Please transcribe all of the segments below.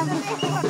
Yeah.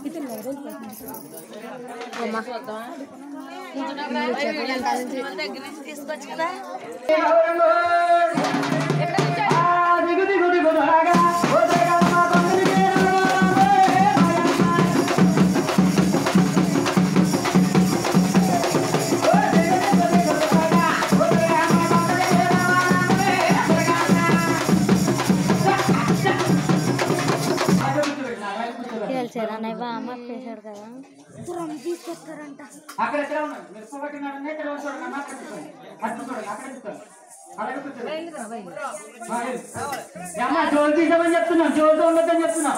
అలాగంటే అట్టేళ్ళు అమ్మా తెలిసారా అన్నయ్య బామ్మ కదా అక్కడ ఎక్కడ ఉన్నారు? మీరు చూడకుండా ఇక్కడ చూడండి అన్న అక్కడ కూర్చోండి అక్కడ చూడండి అక్కడ కూర్చోండి అలాగే కూర్చోండి. ఆ, వెళ్ళు. అమ్మా జోలు తీసామని చెప్తున్నాం జోలుతో ఉండొద్దని చెప్తున్నాం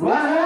Wow.